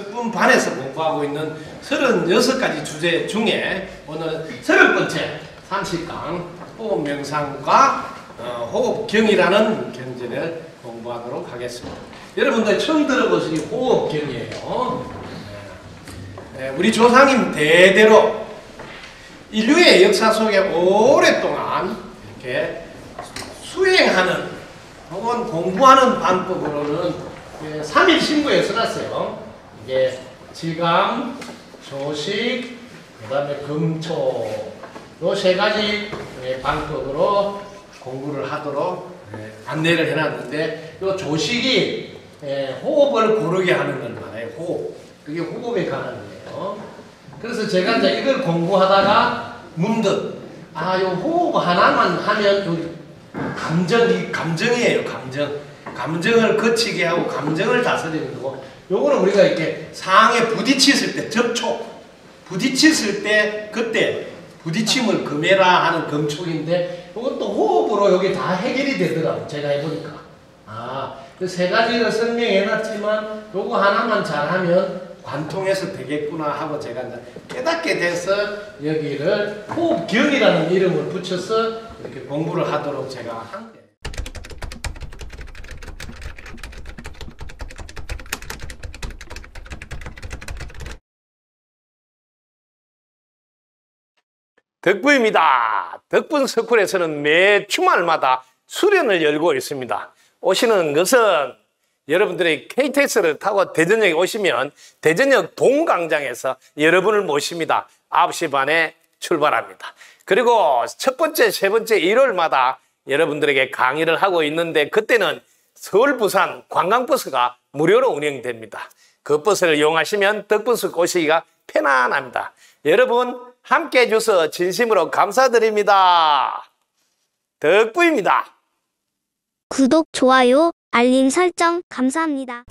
군 반에서 공부하고 있는 36가지 주제 중에 오늘 30번째 30강 호흡 명상과 어, 호흡경이라는 경전을 공부하도록 하겠습니다. 여러분들 처음 들어보신 호흡경이에요. 네, 우리 조상님 대대로 인류의 역사 속에 오랫동안 이렇게 수행하는 혹은 공부하는 방법으로는 3일 신부에 써놨어요. 이게 지감, 조식, 그 다음에 금초 요 세 가지 예, 방법으로 공부를 하도록 예, 안내를 해놨는데 요 조식이 예, 호흡을 고르게 하는 걸 말해요. 호흡. 그게 호흡에 관한 거예요. 그래서 제가 이제 이걸 공부하다가 문득 아, 요 호흡 하나만 하면 요 감정 이 감정이에요. 감정. 감정을 거치게 하고 감정을 다스리는 거고 요거는 우리가 이렇게 상에 부딪혔을 때 접촉 부딪혔을 때 그때 부딪힘을 금해라 하는 금촉인데 또 호흡으로 여기 다 해결이 되더라고 제가 해보니까 아그 세 가지를 설명해 놨지만 요거 하나만 잘하면 관통해서 되겠구나 하고 제가 깨닫게 돼서 여기를 호흡경이라는 이름을 붙여서 이렇게 공부를 하도록 제가 한 거예요. 덕부입니다. 덕분 스쿨에서는 매 주말마다 수련을 열고 있습니다. 오시는 것은 여러분들이 KTX를 타고 대전역에 오시면 대전역 동광장에서 여러분을 모십니다. 9시 반에 출발합니다. 그리고 첫 번째, 세 번째 일요일마다 여러분들에게 강의를 하고 있는데 그때는 서울, 부산 관광버스가 무료로 운영됩니다. 그 버스를 이용하시면 덕분숲 오시기가 편안합니다. 여러분 함께 해줘서 진심으로 감사드립니다. 덕부입니다. 구독, 좋아요, 알림 설정 감사합니다.